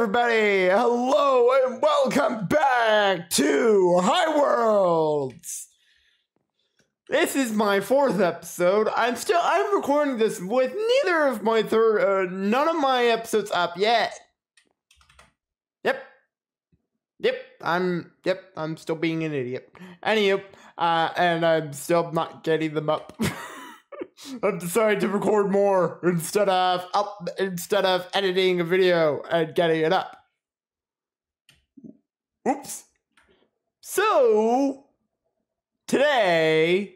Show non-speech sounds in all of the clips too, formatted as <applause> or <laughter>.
everybody! Hello and welcome back to Highworlds! This is my fourth episode. I'm still I'm recording this with neither of my third uh, none of my episodes up yet. Yep. Yep, I'm yep, I'm still being an idiot. Anywho, uh, and I'm still not getting them up. <laughs> I've decided to record more instead of up instead of editing a video and getting it up. Oops. So today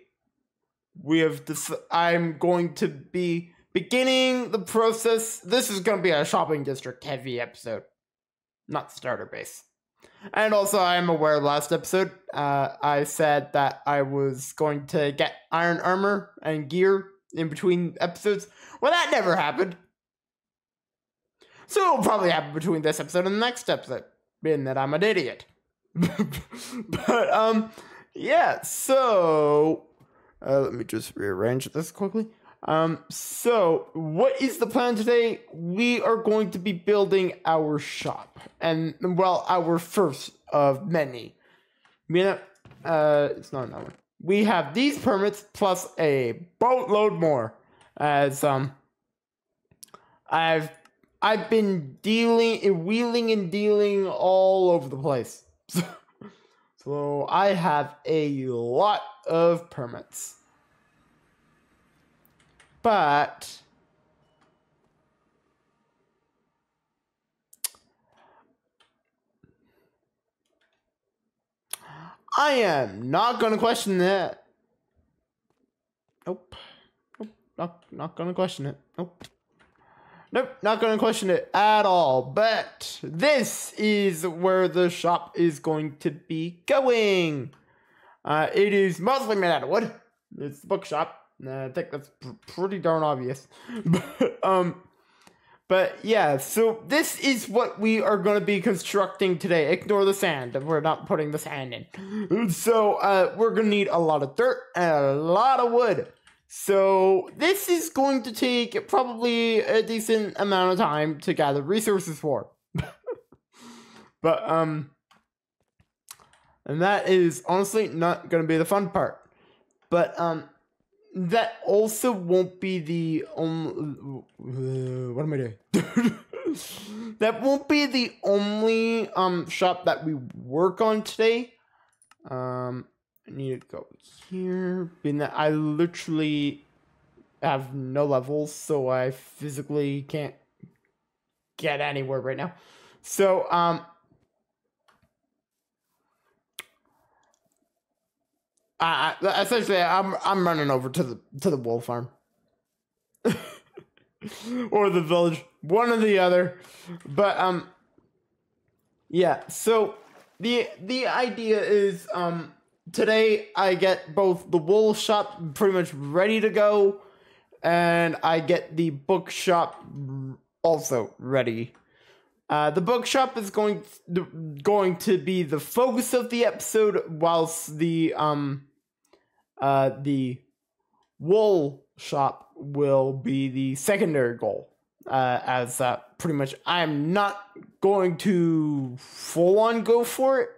we have this I'm going to be beginning the process. This is going to be a shopping district heavy episode, not starter base. And also, I am aware last episode, uh, I said that I was going to get iron armor and gear in between episodes. Well, that never happened. So it'll probably happen between this episode and the next episode, being that I'm an idiot. <laughs> but, um, yeah, so. Uh, let me just rearrange this quickly. Um, so what is the plan today? We are going to be building our shop, and well, our first of many. I mean, uh, it's not another one. We have these permits plus a boatload more, as um, I've I've been dealing, wheeling and dealing all over the place. <laughs> so I have a lot of permits. But I am not gonna question that. Nope. Nope. Not not gonna question it. Nope. Nope, not gonna question it at all. But this is where the shop is going to be going. Uh, it is mostly made out of wood. It's the bookshop. I think that's pr- pretty darn obvious. <laughs> but, um, but yeah, so this is what we are going to be constructing today. Ignore the sand. We're not putting the sand in. So uh, we're going to need a lot of dirt and a lot of wood. So this is going to take probably a decent amount of time to gather resources for. <laughs> but um and that is honestly not going to be the fun part. But um that also won't be the only. Uh, what am I doing? <laughs> that won't be the only um shop that we work on today. Um, I need to go here. Being that I literally have no levels, so I physically can't get anywhere right now. So um, I, I essentially I'm I'm running over to the to the wool farm. <laughs> or the village, one or the other. But um yeah, so the the idea is um today I get both the wool shop pretty much ready to go and I get the bookshop also ready. Uh, the bookshop is going to, going to be the focus of the episode, whilst the um uh, the wool shop will be the secondary goal. Uh, as uh, pretty much I'm not going to full on go for it,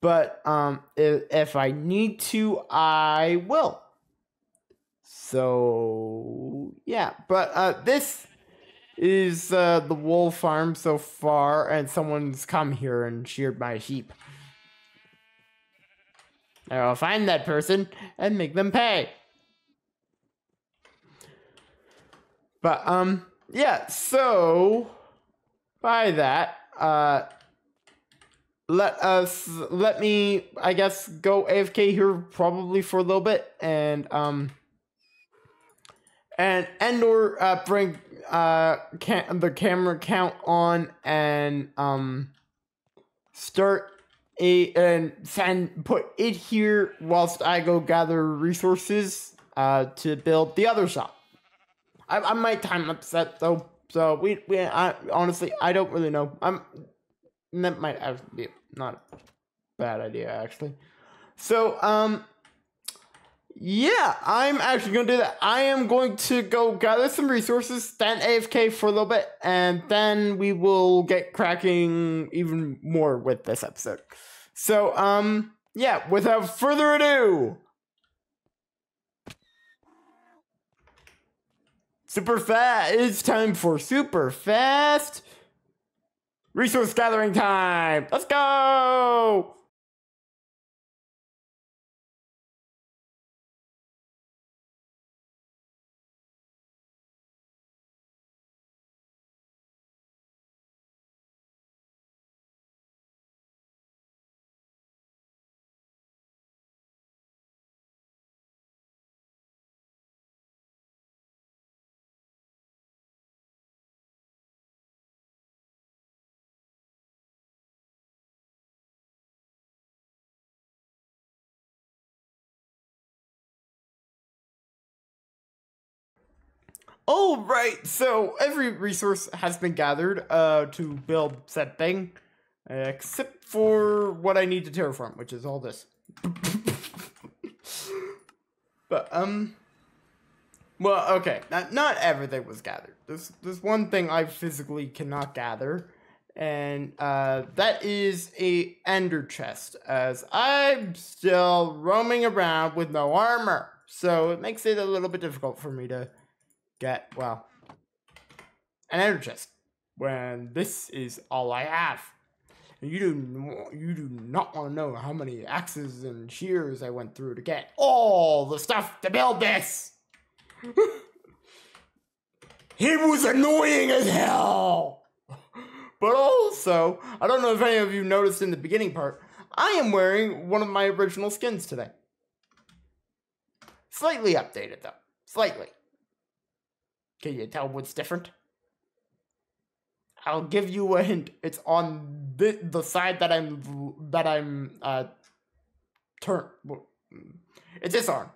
but um, if, if I need to, I will. So yeah, but uh, this is uh, the wool farm so far, and someone's come here and sheared my sheep. I'll find that person and make them pay. But um yeah, so by that, uh let us let me I guess go AFK here probably for a little bit and um and Endor uh bring uh the camera count on and um start a and send put it here whilst I go gather resources uh to build the other shop. I, I might time upset though, so we we I honestly I don't really know. I'm that might actually be not a bad idea actually. So um yeah, I'm actually going to do that. I am going to go gather some resources, stand AFK for a little bit, and then we will get cracking even more with this episode. So, um, yeah, without further ado, super fast. It's time for super fast resource gathering time. Let's go. All right, so every resource has been gathered uh, to build said thing, except for what I need to terraform, which is all this. <laughs> but um, well, okay, not, not everything was gathered. There's there's one thing I physically cannot gather, and uh, that is a ender chest, as I'm still roaming around with no armor, so it makes it a little bit difficult for me to get, well, an ender chest when this is all I have. And You do you do not want to know how many axes and shears I went through to get all the stuff to build this. <laughs> he was annoying as hell. <laughs> But also, I don't know if any of you noticed in the beginning part, I am wearing one of my original skins today. Slightly updated though. Slightly. Can you tell what's different? I'll give you a hint. It's on the the side that I'm that I'm uh turn. It's this arm.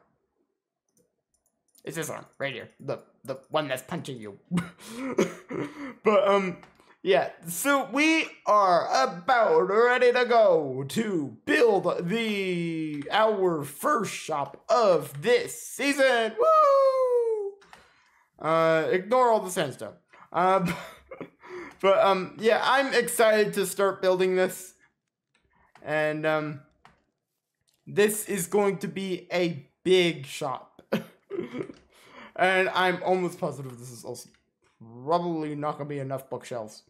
It's this arm right here. The the one that's punching you. <laughs> but um yeah, so we are about ready to go to build the our first shop of this season. Woo! Uh, ignore all the sandstone. Uh, <laughs> but um, yeah, I'm excited to start building this, and um, this is going to be a big shop, <laughs> and I'm almost positive this is also probably not going to be enough bookshelves.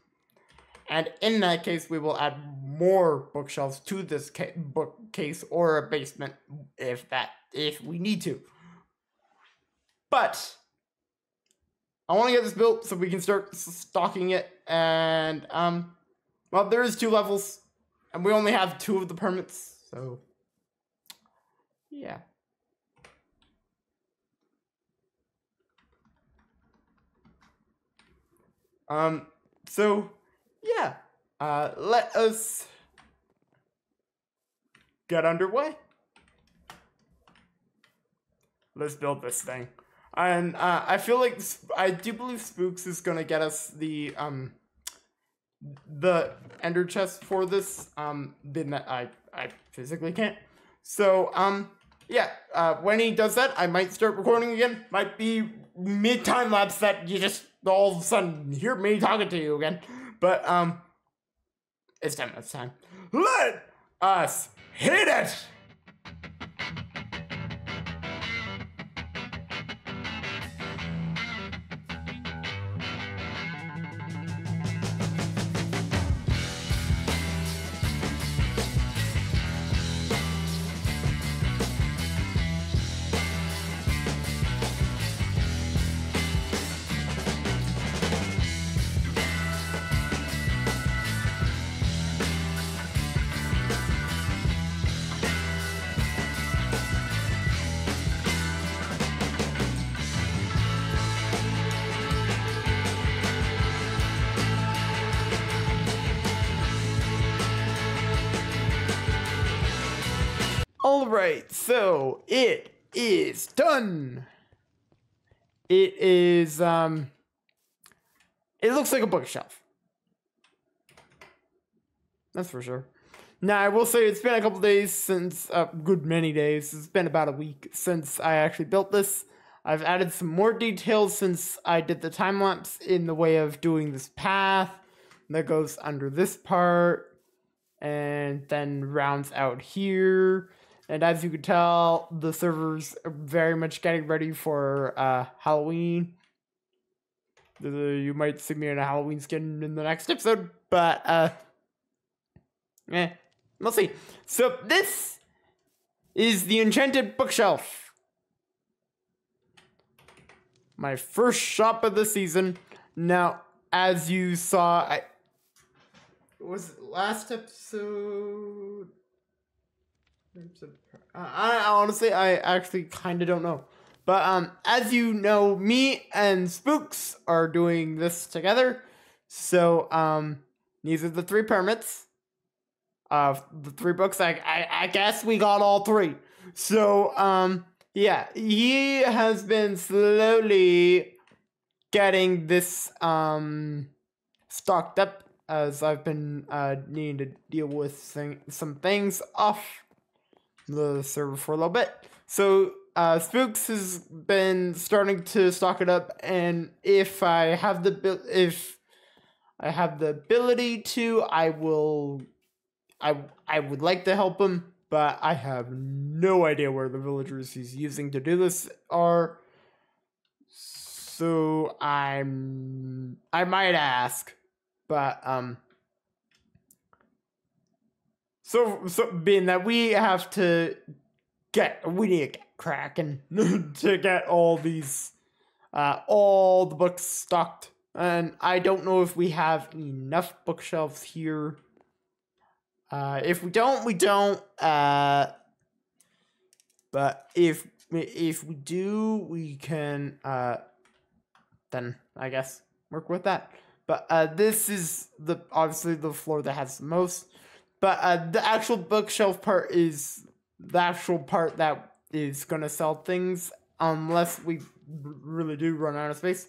And in that case, we will add more bookshelves to this ca- bookcase or a basement if that if we need to. But I want to get this built so we can start stocking it. And um, well, there is two levels, and we only have two of the permits, so yeah. Um, so yeah, uh, let us get underway. Let's build this thing. And uh, I feel like I do believe Spooks is gonna get us the um the ender chest for this. Um, then I I physically can't. So um yeah, uh, when he does that, I might start recording again. Might be mid time lapse that you just all of a sudden hear me talking to you again. But um, it's time. It's time. Let us hit it. Right, so it is done. It is um it looks like a bookshelf. That's for sure. Now, I will say it's been a couple days since, a uh, good many days. It's been about a week since I actually built this. I've added some more details since I did the time lapse in the way of doing this path that goes under this part and then rounds out here. And as you can tell, the server's very much getting ready for uh, Halloween. You might see me in a Halloween skin in the next episode, but uh, eh, we'll see. So this is the Enchanted Bookshelf. My first shop of the season. Now, as you saw, I was last episode. I honestly, I actually kind of don't know. But um, as you know, me and Spooks are doing this together. So um, these are the three permits. Of the three books, I, I I guess we got all three. So um, yeah, he has been slowly getting this um stocked up as I've been uh needing to deal with some things off the server for a little bit. So uh, Spooks has been starting to stock it up, and if I have the if I have the ability to, I will. I I would like to help him, but I have no idea where the villagers he's using to do this are. So I'm I might ask, but um. So so being that we have to get we need to get cracking <laughs> to get all these uh all the books stocked. And i don't know if we have enough bookshelves here. Uh if we don't we don't uh but if if we do we can uh then i guess work with that. But uh this is the obviously the floor that has the most but uh the actual bookshelf part is the actual part that is gonna sell things unless we really do run out of space.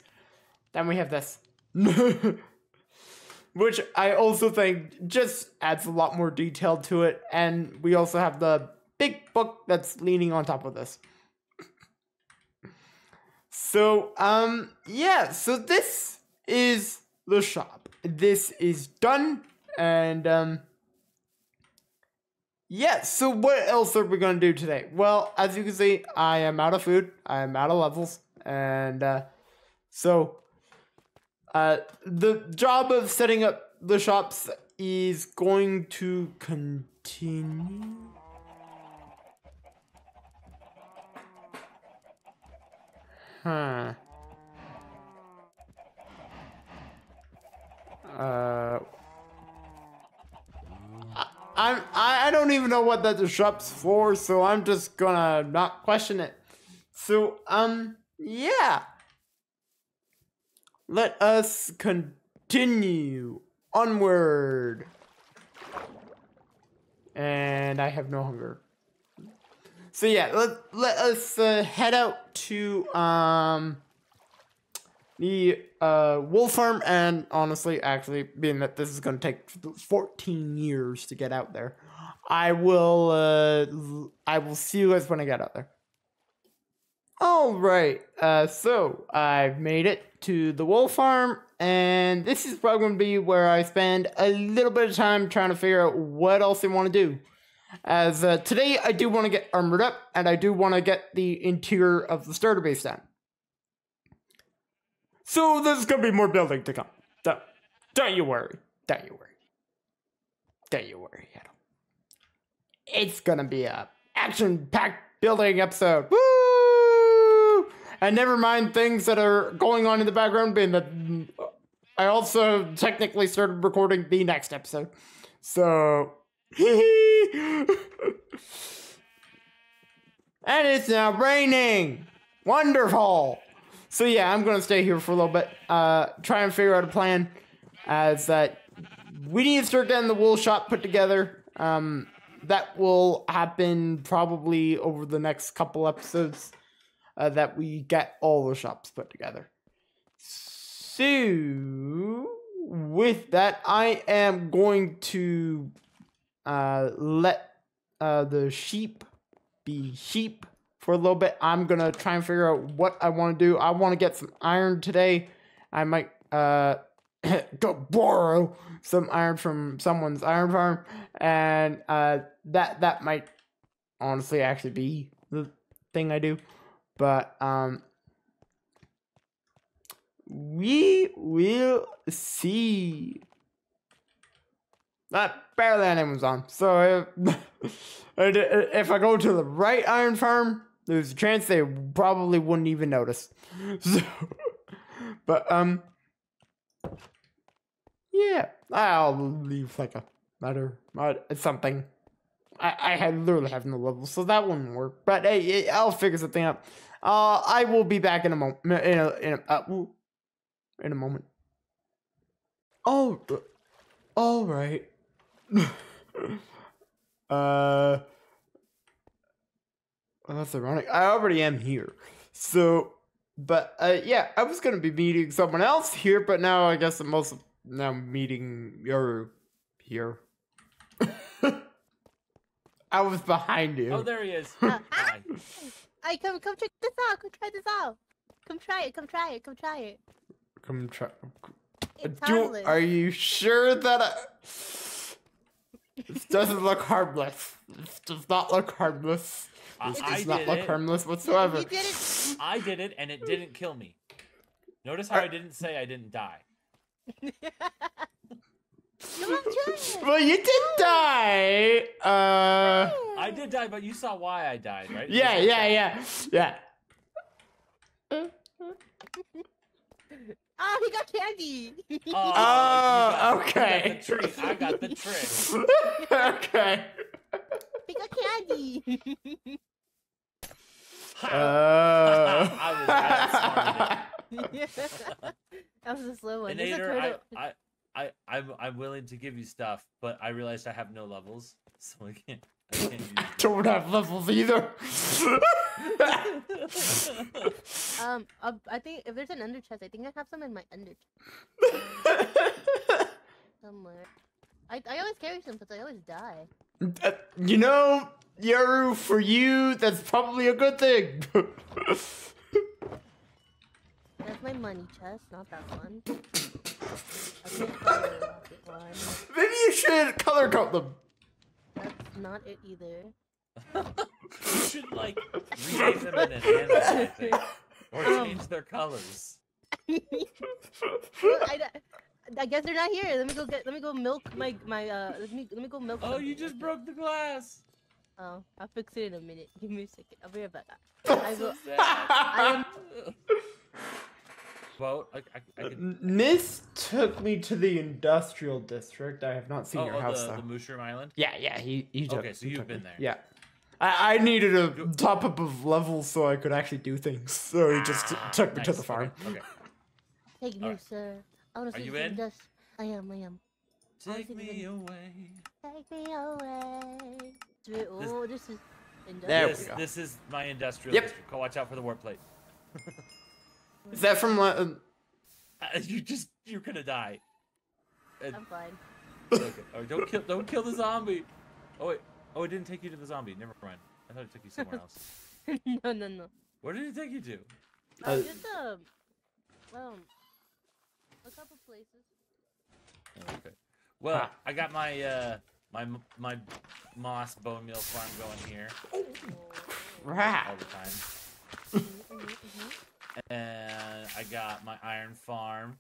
Then we have this. <laughs> Which I also think just adds a lot more detail to it. And we also have the big book that's leaning on top of this. So, um, yeah, so this is the shop. This is done. And, um, yeah, so what else are we going to do today? Well, as you can see, I am out of food. I am out of levels. And uh, so uh, the job of setting up the shops is going to continue. Huh. Uh, I'm I don't even know what that disrupts for, so I'm just gonna not question it. So um yeah. Let us continue onward. And I have no hunger. So yeah, let let us uh, head out to um the uh, wool farm, and honestly, actually, being that this is going to take 14 years to get out there, I will uh, I will see you guys when I get out there. All right, uh, so I've made it to the wolf farm, and this is probably going to be where I spend a little bit of time trying to figure out what else I want to do. As uh, today, I do want to get armored up, and I do want to get the interior of the starter base done. So there's gonna be more building to come. Don't, don't you worry. Don't you worry. Don't you worry. It's gonna be a action-packed building episode. Woo! And never mind things that are going on in the background, being that I also technically started recording the next episode. So, <laughs> and it's now raining. Wonderful. So yeah, I'm gonna stay here for a little bit. Uh, try and figure out a plan. As that, we need to start getting the wool shop put together. Um, that will happen probably over the next couple episodes. Uh, that we get all the shops put together. So with that, I am going to uh, let uh, the sheep be sheep for a little bit. I'm gonna try and figure out what I want to do. I want to get some iron today. I might uh, <clears throat> go borrow some iron from someone's iron farm, and uh, that that might honestly actually be the thing I do. But um, we will see. That barely anyone's on. So if, <laughs> if I go to the right iron farm, there's a chance they probably wouldn't even notice. <laughs> So, but um, yeah, I'll leave like a matter, uh, something. I I had literally have no level, so that wouldn't work. But hey, I'll figure something out. Uh, I will be back in a moment. In a in a uh, in a moment. Oh, all right. <laughs> uh, that's ironic. I already am here. So, but uh, yeah, I was gonna be meeting someone else here, but now I guess I'm also now meeting you here. <laughs> I was behind you. Oh, there he is. Uh, <laughs> Hi. I come come check this out. Come try this out. Come try it. Come try it. Come try it. Come try. It's Do, harmless. are you sure that I... this doesn't look harmless? This does not look harmless. I- This I does not did look it. harmless whatsoever. You did it. <laughs> I did it, and it didn't kill me. Notice how I didn't say I didn't die. Come on, try it. Well, you did die. Uh, I did die, but you saw why I died, right? yeah, yeah, yeah, <laughs> yeah. Oh, he got candy. Oh, <laughs> Oh, got- okay. You got the treat. I got the trick. okay. he got candy. Uh, <laughs> I was- I outsmarted <laughs> that was a slow one. There's I, I, I, I'm, I'm willing to give you stuff, but I realized I have no levels, <laughs> so I can't. I can't use I don't have levels either. them. Um, uh, I think if there's an ender chest, I think I have some in my ender chest. somewhere. I, I always carry some because I always die. Uh, you know, Yoru, for you, that's probably a good thing. That's my money chest, not that one. I can't one. Maybe you should color code them. That's not it either. you should like rename them and enhance them, I think, or Um. change their colors. <laughs> Well, I, I guess they're not here. Let me go get. Let me go milk my my. Uh, let me let me go milk. Oh, something you just broke the glass. Oh, I'll fix it in a minute. Give me a second. I'll be right back. <laughs> I So will. I am. <laughs> Boat. I, I, I can. Nis took me to the industrial district. I have not seen Oh, your oh, house the, though. the Mushroom Island. Yeah, yeah, he, he took Okay, so he you've been me. there. Yeah. I, I needed a top up of levels so I could actually do things. So he just Ah, took me to the farm. Okay. okay. Take you, Alright. sir. I want Are to see you in? dust. I am. I am. Oh, Take this me a- away. Take me away. Sweet- Oh, this is. There we go. this is my industrial Yep. district. Watch out for the warp plate. <laughs> Is that from uh, Uh, you just you're gonna die. And- I'm fine. okay. Oh, don't kill don't kill the zombie. Oh wait. Oh, it didn't take you to the zombie. Never mind. I thought it took you somewhere else. <laughs> no, no, no. Where did it take you to? Uh, Uh, just um, um, a couple places. Oh, okay. Well, Ah. I got my uh my my moss bone meal farm going here all crap? the time, Mm-hmm, mm-hmm, and I got my iron farm.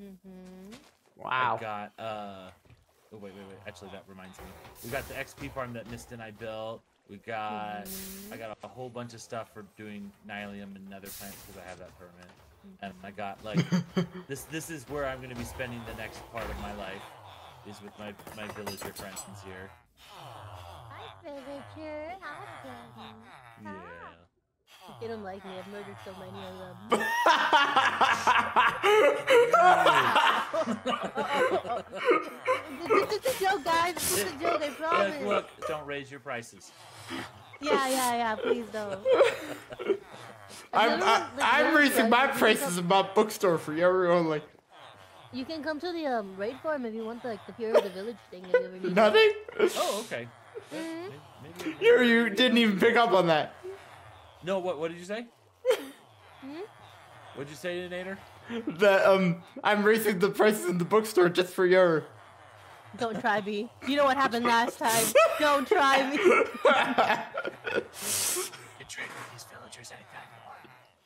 mm-hmm. Wow. I got uh. Oh wait, wait, wait. Actually, that reminds me. We got the XP farm that Mist and I built. We got. I got a whole bunch of stuff for doing nylium and nether plants because I have that permit. And I got like <laughs> this. This is where I'm gonna be spending the next part of my life. Is with my my villager friends here. Hi, villager. Hi, Yeah. They don't like me. I've murdered so many of them. <laughs> this is a joke, guys. This is a joke. I <laughs> Look, promise. look, don't raise your prices. Yeah, yeah, yeah. Please don't. I'm, I, like, I'm raising my good, prices about bookstore for you only. You can come to the um raid farm if you want like the hero of the village thing if you ever need it. Nothing? Oh, okay. Maybe, <laughs> maybe, You, you didn't even pick up on that. No, what what did you say? <laughs> Hmm? What'd you say, Nader? That um, I'm raising the prices in the bookstore just for your. Don't try me. You know what happened last time. <laughs> Don't try me. Get trade with these villagers anytime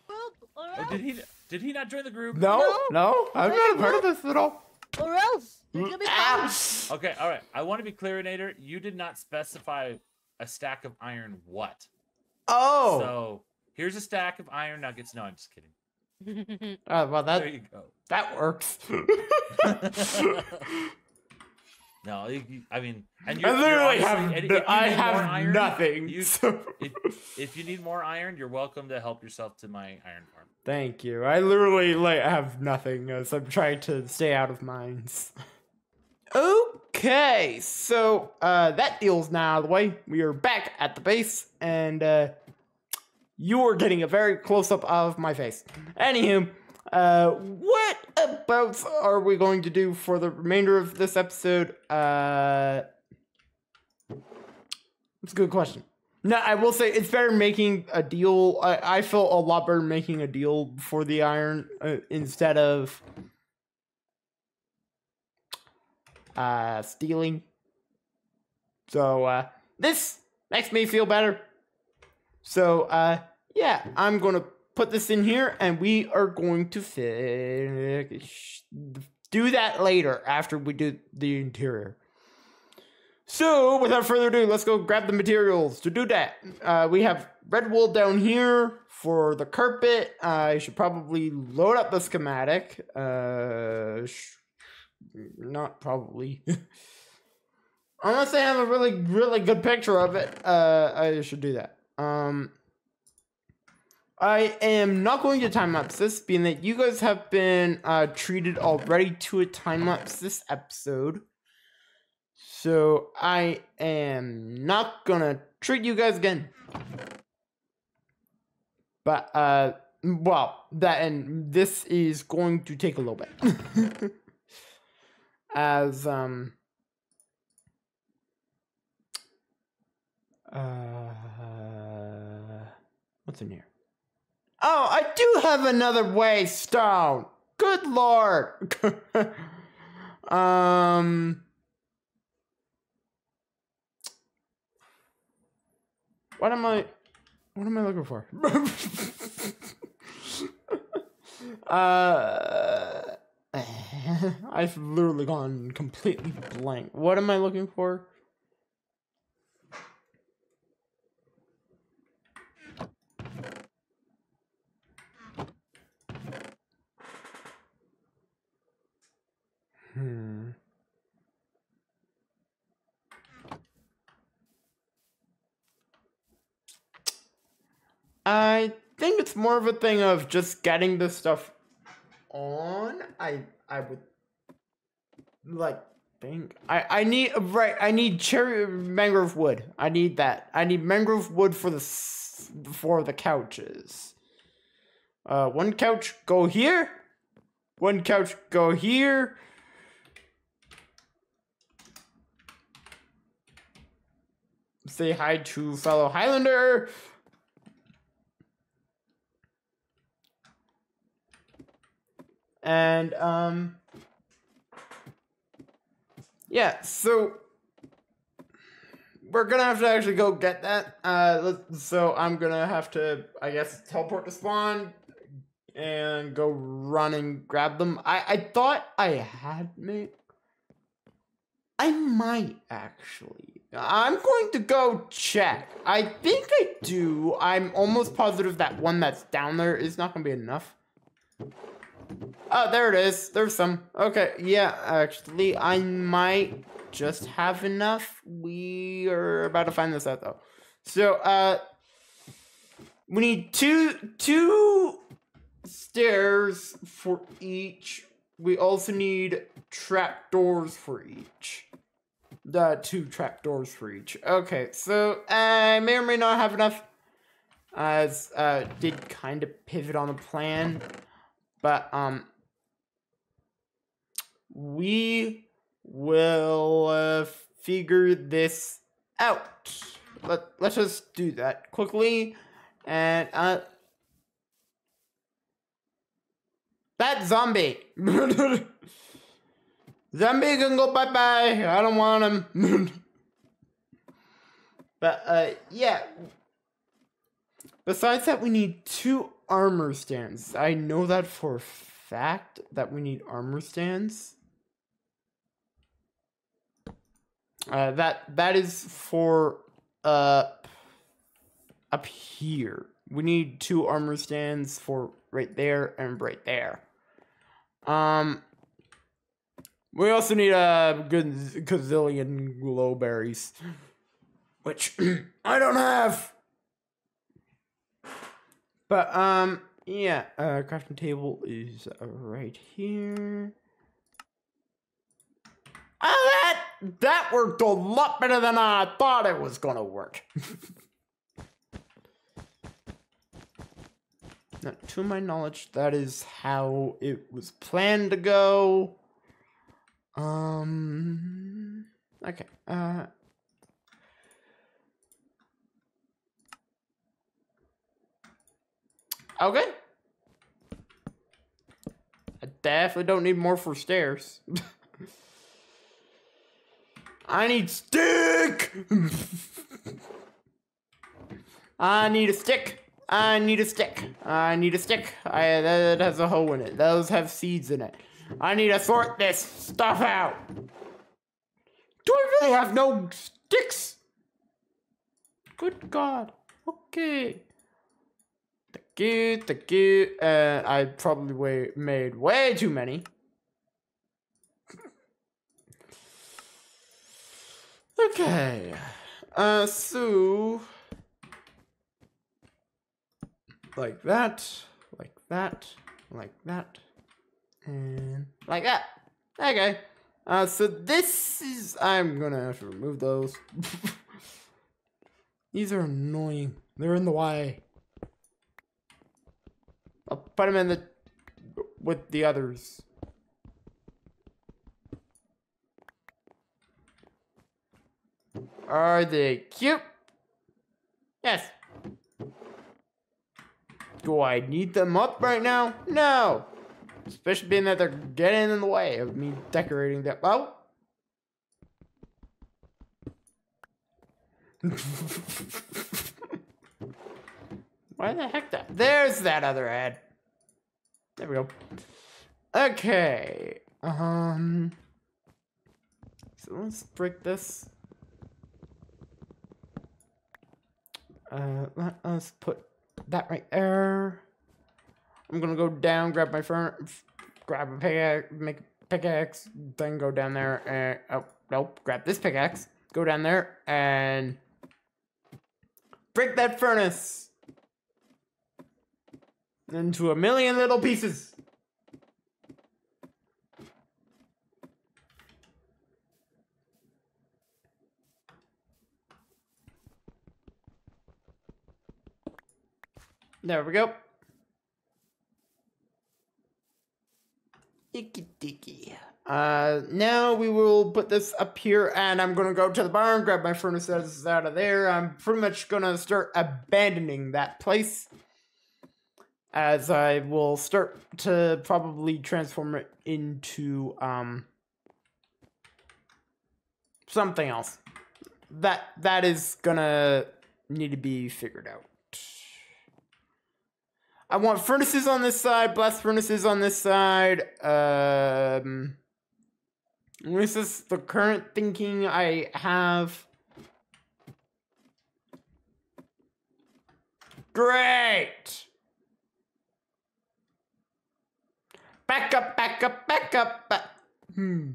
Well, or Oh, else, did he did he not join the group? No, No. no, I'm not a part of this at all. or else. It's gonna be fun. Ah. Okay, all right. I want to be clear, Nader. You did not specify a stack of iron what. Oh, So here's a stack of iron nuggets. No, I'm just kidding. oh well, that There you go. that works. <laughs> <laughs> No, you, you- I mean, and I you're, you're literally have honestly- and if you I have iron, nothing. you- so- If, if you need more iron, you're welcome to help yourself to my iron farm. Thank you. I literally like have nothing as I'm trying to stay out of mines. Okay, so uh that deal's now out of the way. We are back at the base, and uh you're getting a very close up of my face. Anywho, uh what about are we going to do for the remainder of this episode? Uh It's a good question. No, I will say it's better making a deal. I, I felt a lot better making a deal for the iron uh, instead of uh, stealing. So uh, this makes me feel better. So uh, yeah, I'm gonna put this in here, and we are going to finish do that later after we do the interior. So, without further ado, let's go grab the materials. To do that, uh, we have red wool down here for the carpet. I should probably load up the schematic. Uh, not probably. <laughs> Unless I have a really, really good picture of it, uh, I should do that. Um, I am not going to time lapse this, being that you guys have been uh, treated already to a time lapse this episode. So I am not gonna treat you guys again. But uh well, that and this is going to take a little bit. <laughs> As um uh what's in here? Oh, I do have another waystone. Good lord. <laughs> um What am I? What am I looking for? <laughs> uh, <laughs> I've literally gone completely blank. What am I looking for? Hmm. I think it's more of a thing of just getting the stuff on. I I would like think I I need right. I need cherry mangrove wood. I need that. I need mangrove wood for the for the couches. Uh, one couch go here. One couch go here. Say hi to fellow Highlander. And um yeah, so we're gonna have to actually go get that. Uh, so I'm gonna have to, I guess, teleport to spawn and go run and grab them. I I thought I had me. I might actually. I'm going to go check. I think I do. I'm almost positive that one that's down there is not gonna be enough. Oh, there it is. There's some. Okay, yeah, actually, I might just have enough. We are about to find this out though. So, uh, we need two two stairs for each. We also need trapdoors for each. Uh, two trapdoors for each. Okay, so I may or may not have enough. As uh, did kind of pivot on the plan. But um we will uh, figure this out. Let, let's just do that quickly. And, uh, that zombie. <laughs> zombie can go bye bye. I don't want him. <laughs> but, uh, yeah. Besides that, we need two armor stands. I know that for a fact that we need armor stands. Uh, that that is for uh up here. We need two armor stands for right there and right there. Um, we also need a good gazillion glow berries, which <clears throat> I don't have. But um, yeah, uh, crafting table is uh, right here. Oh, that that worked a lot better than I thought it was gonna work. <laughs> now, to my knowledge, that is how it was planned to go. Um. Okay. Uh. Okay. I definitely don't need more for stairs. <laughs> I need stick. <laughs> I need a stick. I need a stick. I need a stick. I that has a hole in it. Those have seeds in it. I need to sort this stuff out. Do I really have no sticks? Good God. Okay. Thank you, thank you. Uh, I probably way, made way too many. Okay. Uh, so like that, like that, like that, and like that. Okay. Uh, so this is I'm gonna have to remove those. <laughs> These are annoying. They're in the way. I'll put them in the with the others. Are they cute? Yes. Do I need them up right now? No. Especially being that they're getting in the way of me decorating that. Oh. <laughs> Why the heck that? There's that other ad. There we go. Okay. Um. So let's break this. Uh, let us put that right there. I'm gonna go down, grab my fern, grab a pickaxe, make pickaxe, then go down there and oh nope, grab this pickaxe, go down there and break that furnace into a million little pieces. There we go. Icky dicky. Uh, now we will put this up here and I'm gonna go to the barn, grab my furnaces out of there. I'm pretty much gonna start abandoning that place as I will start to probably transform it into, um, something else. That, that is gonna need to be figured out. I want furnaces on this side, blast furnaces on this side. Um, this is the current thinking I have. Great! Back up, back up, back up. Back. Hmm.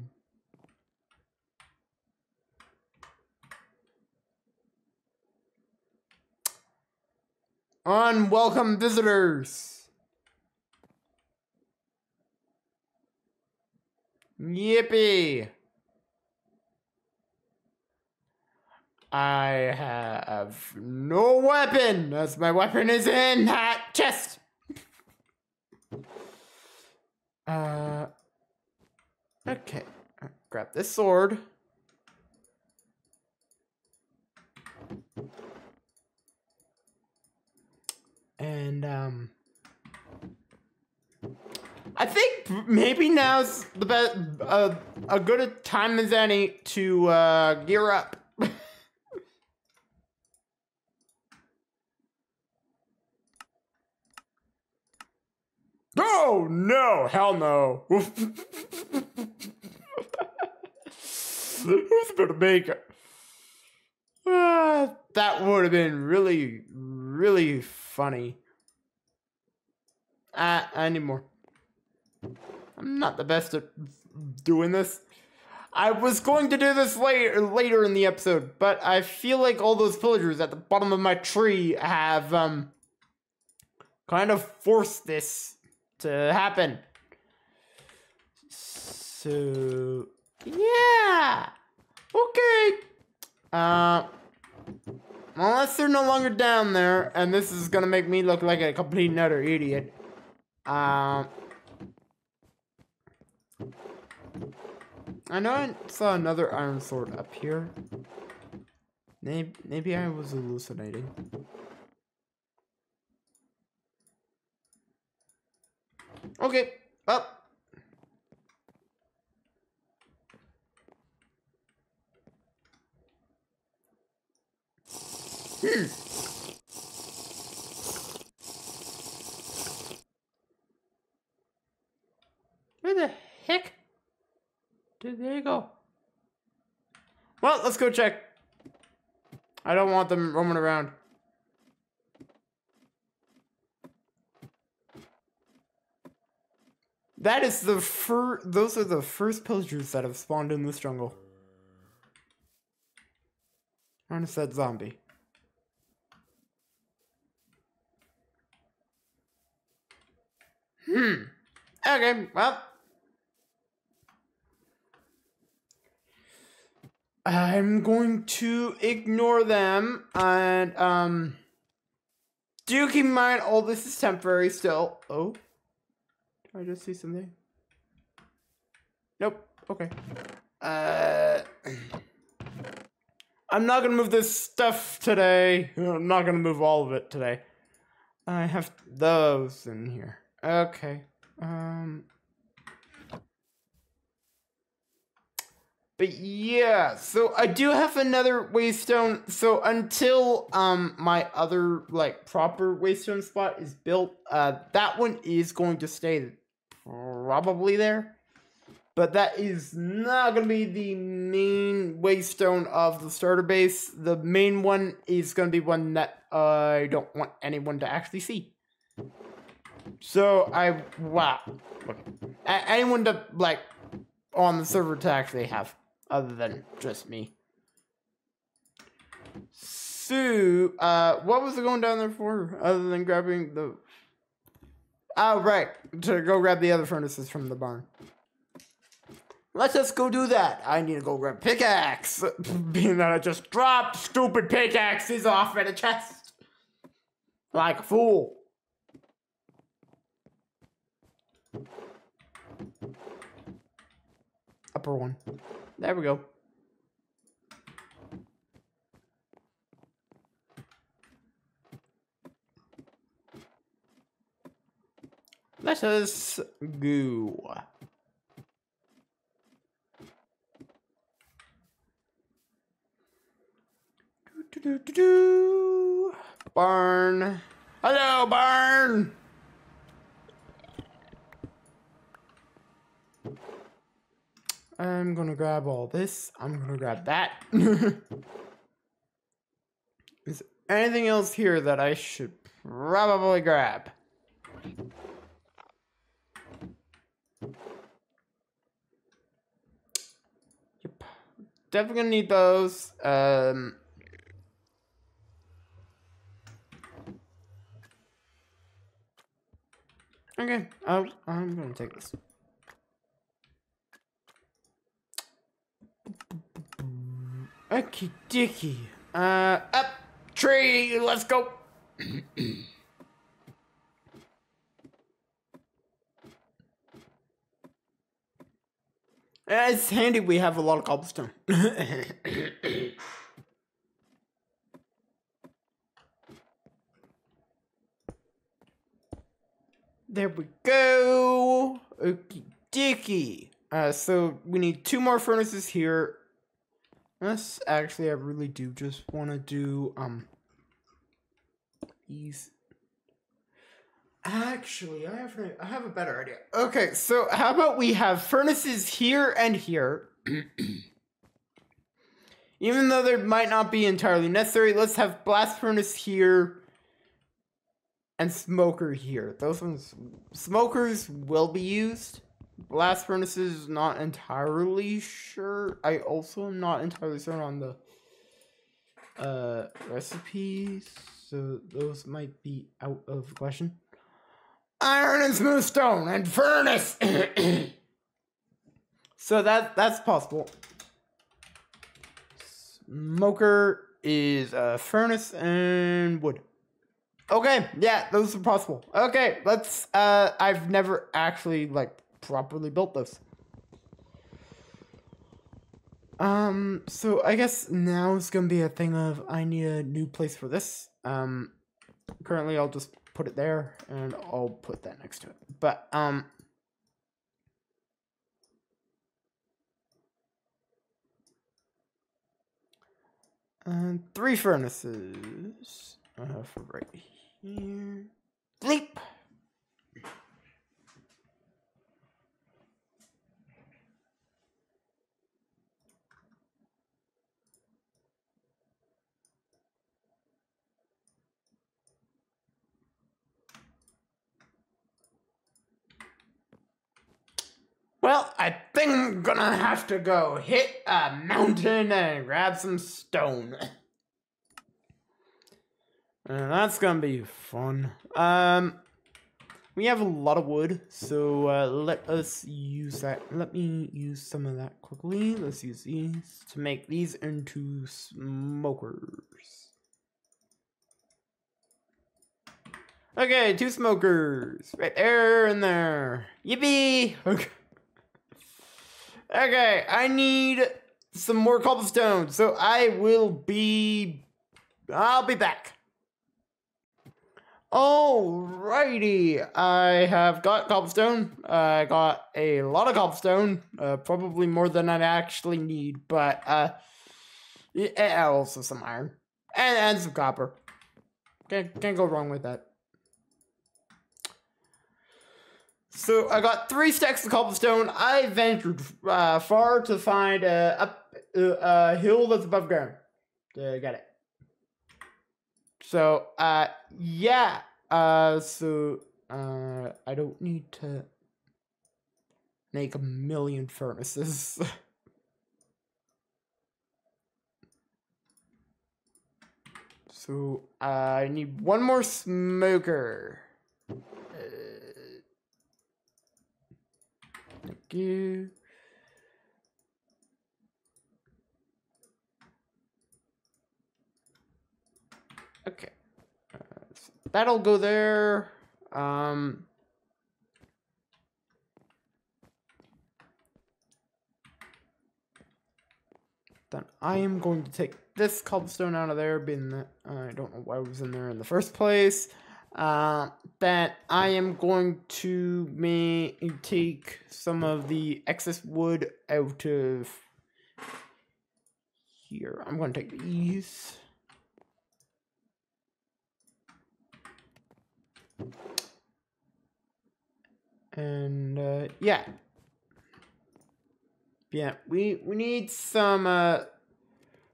Unwelcome visitors. Yippee. I have no weapon, as my weapon is in that chest. uh, Okay, grab this sword. And um I think maybe now's the best uh, a good a time as any to uh gear up. <laughs> Oh no, hell no. <laughs> Who's gonna make it? Ah, that would have been really, really funny. Ah, I need more. I'm not the best at doing this. I was going to do this later later in the episode, but I feel like all those villagers at the bottom of my tree have um kind of forced this to happen. So yeah. Okay. Uh unless they're no longer down there and this is gonna make me look like a complete and utter idiot. Um I know I saw another iron sword up here. Maybe, maybe I was hallucinating. Okay, well. Hmm. Where the heck did they go? Well, let's go check. I don't want them roaming around. That is the fir- those are the first pillagers that have spawned in this jungle. I said zombie. Hmm. Okay, well. I'm going to ignore them and um do keep in mind all this is temporary still. Oh. Did I just see something? Nope. Okay. Uh <clears throat> I'm not gonna move this stuff today. I'm not gonna move all of it today. I have those in here. Okay. Um But yeah, so I do have another waystone. So until um my other like proper waystone spot is built, uh that one is going to stay probably there. But that is not going to be the main waystone of the starter base. The main one is going to be one that I don't want anyone to actually see. So I wow, anyone to like on the server to actually have other than just me. So, uh, what was it going down there for other than grabbing the? Oh, right, to go grab the other furnaces from the barn. Let's just go do that. I need to go grab pickaxe. <laughs> Being that I just dropped stupid pickaxes off in a chest. Like a fool. Upper one. There we go. Let us go. Do, do, do, do. Barn. Hello, barn. I'm gonna grab all this. I'm gonna grab that. <laughs> Is anything else here that I should probably grab? Yep. Definitely gonna need those. Um Okay, oh, I'm gonna take this. Okie dicky. Uh, up tree. Let's go. <clears throat> It's handy we have a lot of cobblestone. <coughs> there we go. Okie dokie. Uh, so we need two more furnaces here. Yes, actually, I really do just want to do um these. Actually, I have I have a better idea. Okay, so how about we have furnaces here and here? <clears throat> Even though they might not be entirely necessary, let's have blast furnace here and smoker here. Those ones, smokers will be used. Blast furnaces, not entirely sure. I also am not entirely sure on the uh recipes, so those might be out of question. Iron and smooth stone and furnace. <coughs> so that that's possible. Smoker is a furnace and wood. Okay, yeah, those are possible. Okay, let's uh I've never actually like properly built this. Um, so I guess now it's gonna be a thing of I need a new place for this. Um, currently I'll just put it there and I'll put that next to it. But, um, and three furnaces uh, for right here. Sleep. Well, I think I'm gonna have to go hit a mountain and grab some stone. And that's gonna be fun. Um, we have a lot of wood, so uh, let us use that. Let me use some of that quickly. Let's use these to make these into smokers. Okay, two smokers. Right there and there. Yippee! <laughs> Okay. Okay, I need some more cobblestone, so I will be. I'll be back. Alrighty, I have got cobblestone. I got a lot of cobblestone, uh, probably more than I actually need, but uh, also some iron and, and some copper. Can't can't go wrong with that. So I got three stacks of cobblestone. I ventured uh, far to find a, uh, a hill that's above ground. To get it. So, uh, yeah. Uh, so, uh, I don't need to make a million furnaces. <laughs> so, uh, I need one more smoker. Uh, Thank you. Okay. Uh, that'll go there. Um, then I am going to take this cobblestone out of there, being that I don't know why it was in there in the first place. Uh, that I am going to may take some of the excess wood out of here. I'm going to take these. And uh, yeah, yeah, we we need some uh,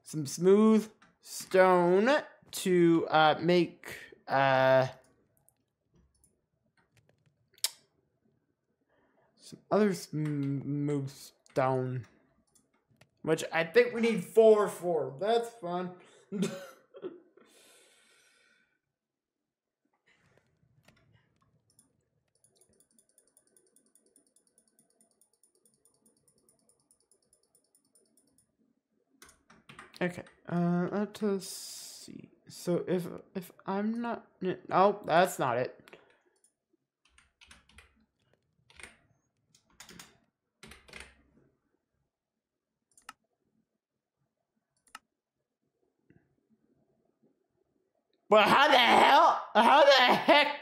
some smooth stone to uh, make uh, some other moves down. which I think we need four for. That's fun. <laughs> Okay, uh, let us see. So if if I'm not, no, that's not it. But how the hell? How the heck?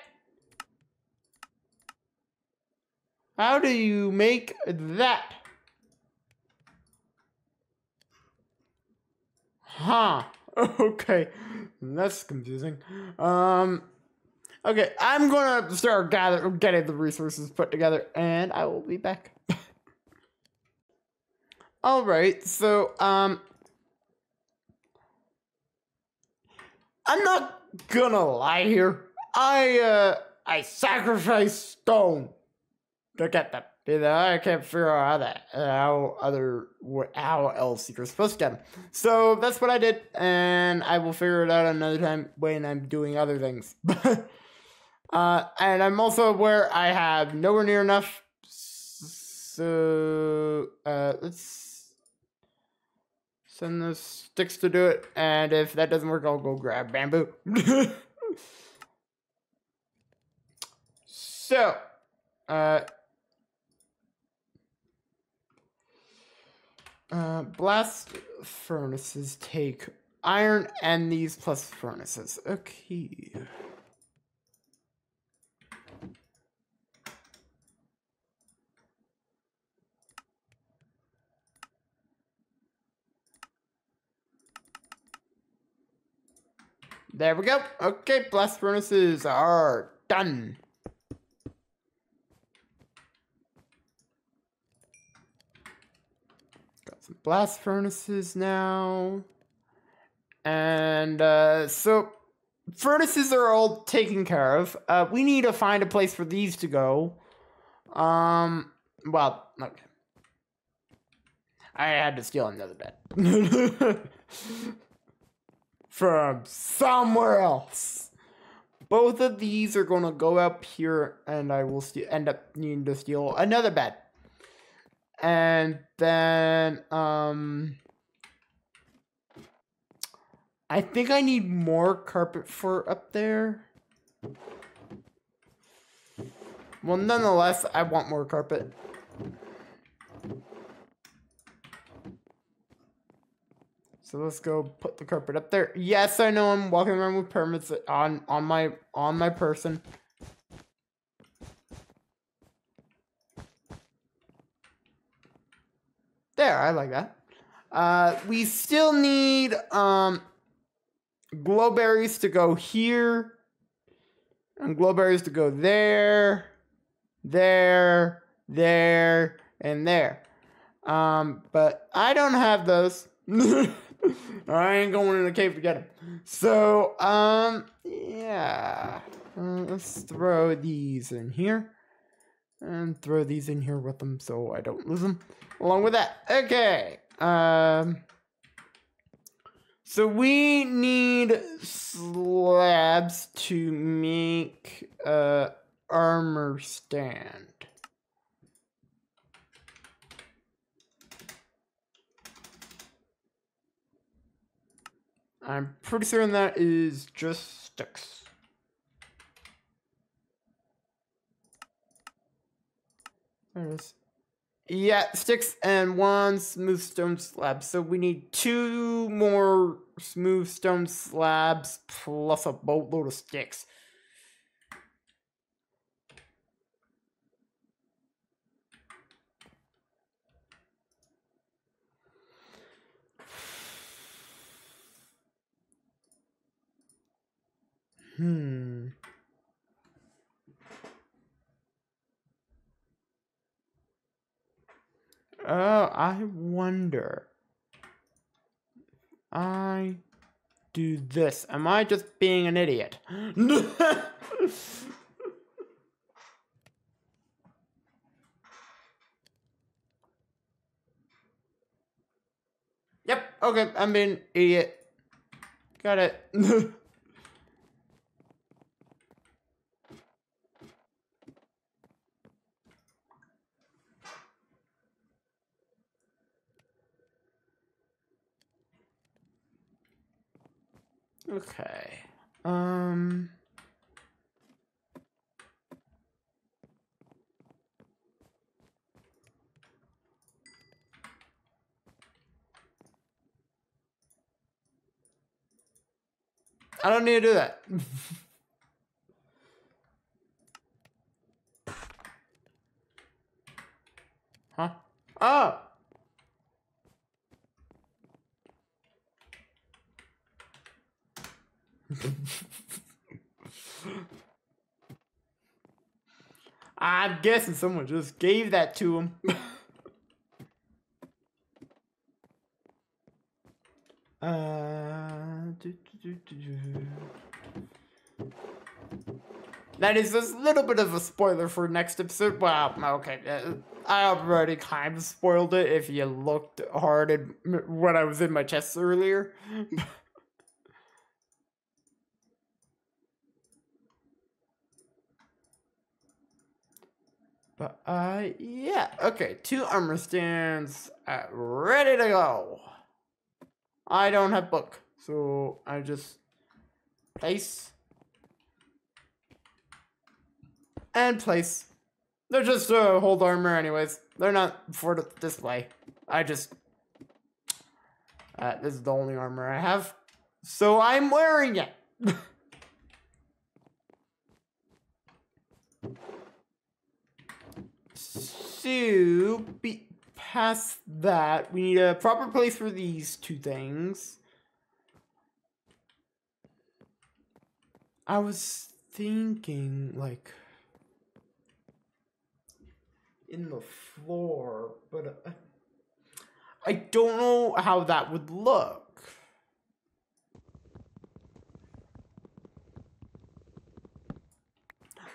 How do you make that? Huh. <laughs> Okay. That's confusing. Um Okay, I'm gonna start gather getting the resources put together and I will be back. <laughs> Alright, so um I'm not gonna lie here. I uh I sacrificed stone to get them. You know, I can't figure out how that how other how else you're supposed to get them. So that's what I did, and I will figure it out another time when I'm doing other things. <laughs> uh, and I'm also aware I have nowhere near enough. So uh, let's send those sticks to do it, and if that doesn't work, I'll go grab bamboo. <laughs> so, uh. Uh, blast furnaces take iron and these plus furnaces. Okay. There we go. Okay, blast furnaces are done. Got some blast furnaces now. And uh, so furnaces are all taken care of. Uh, we need to find a place for these to go. Um, well, okay. I had to steal another bed. <laughs> From somewhere else. Both of these are to go up here, and I will end up needing to steal another bed and then um I think I need more carpet for up there. Well, nonetheless, I want more carpet. So let's go put the carpet up there. Yes, I know I'm walking around with permits on on my on my person. There, I like that. Uh, we still need um, glowberries to go here, and glowberries to go there, there, there, and there. Um, but I don't have those. <laughs> <laughs> I ain't going in the cave to get them. So, um, yeah. Uh, let's throw these in here. And throw these in here with them so I don't lose them. Along with that. Okay. Um. So we need slabs to make a armor stand. I'm pretty certain that is just sticks. There it is. Yeah, sticks and one smooth stone slab. So we need two more smooth stone slabs plus a boatload of sticks. Hmm. Oh, I wonder. I do this. Am I just being an idiot? <laughs> yep, okay, I'm being an idiot. Got it. <laughs> Okay. Um. I don't need to do that. <laughs> huh? Oh! <laughs> I'm guessing someone just gave that to him. <laughs> uh, that is a little bit of a spoiler for next episode. Well, okay, uh, I already kind of spoiled it if you looked hard at when I was in my chest earlier. <laughs> But, uh, yeah. Okay, two armor stands uh, ready to go. I don't have book, so I just place and place. They're just uh, hold armor anyways. They're not for the display. I just, uh, this is the only armor I have, so I'm wearing it. <laughs> to be past that, we need a proper place for these two things. I was thinking, like, in the floor, but uh, I don't know how that would look.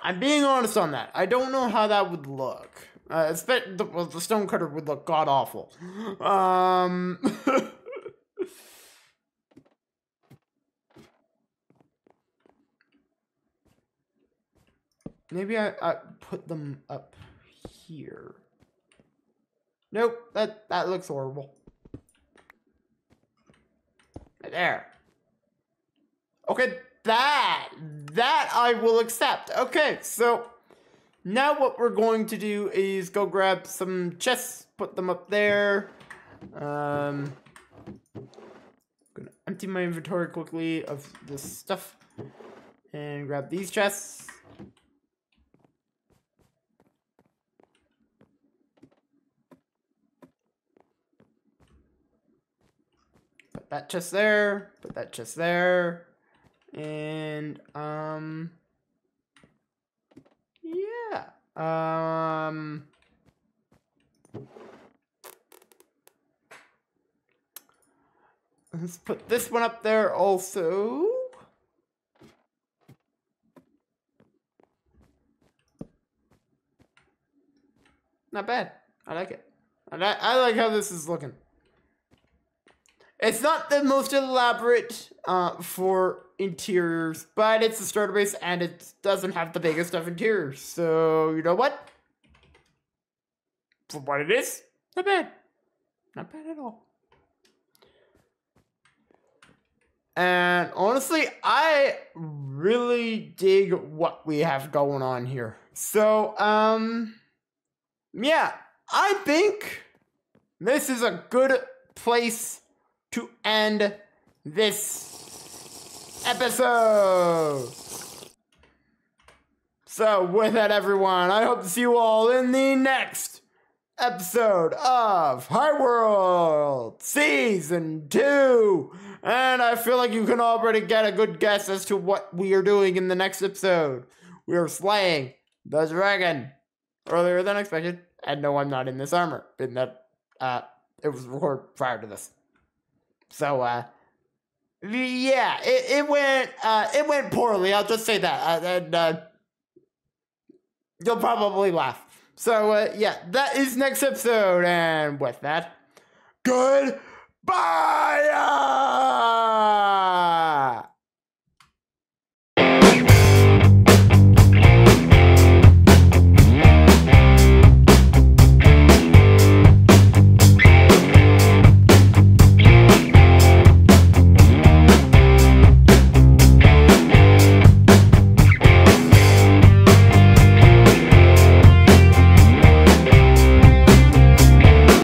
I'm being honest on that. I don't know how that would look. Uh, the, well, the stone cutter would look god awful. Um. <laughs> Maybe I, I put them up here. Nope, that that looks horrible. There. Okay, that that I will accept. Okay, so now what we're going to do is go grab some chests, put them up there. Um, gonna empty my inventory quickly of this stuff and grab these chests. Put that chest there, put that chest there, and um, yeah. Um. Let's put this one up there also. Not bad. I like it. I, I like how this is looking. It's not the most elaborate uh, for interiors, but it's a starter base and it doesn't have the biggest of interiors. So, you know what? For what it is, not bad. Not bad at all. And honestly, I really dig what we have going on here. So, um, yeah, I think this is a good place to end this episode. So, with that, everyone, I hope to see you all in the next episode of Highworlds Season 2. And I feel like you can already get a good guess as to what we are doing in the next episode. We are slaying the dragon earlier than expected. And no, I'm not in this armor. In that, uh, it was recorded prior to this. So, uh, yeah, it, it went, uh, it went poorly. I'll just say that. Uh, and, uh, you'll probably laugh. So, uh, yeah, that is next episode. And with that, goodbye!